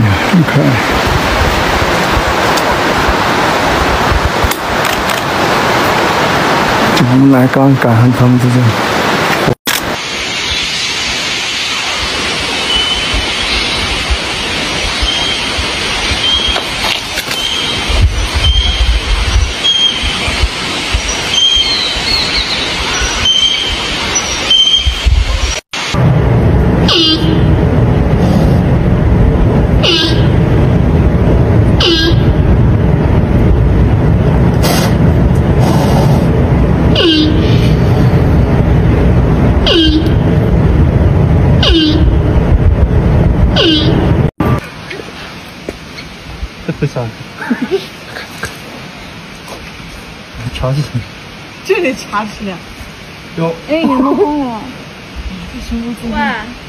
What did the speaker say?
呀，这么可爱！我们来刚赶上他们这个。不想。尝试。这得查吃了。有。哎，你弄坏了。这什么？喂。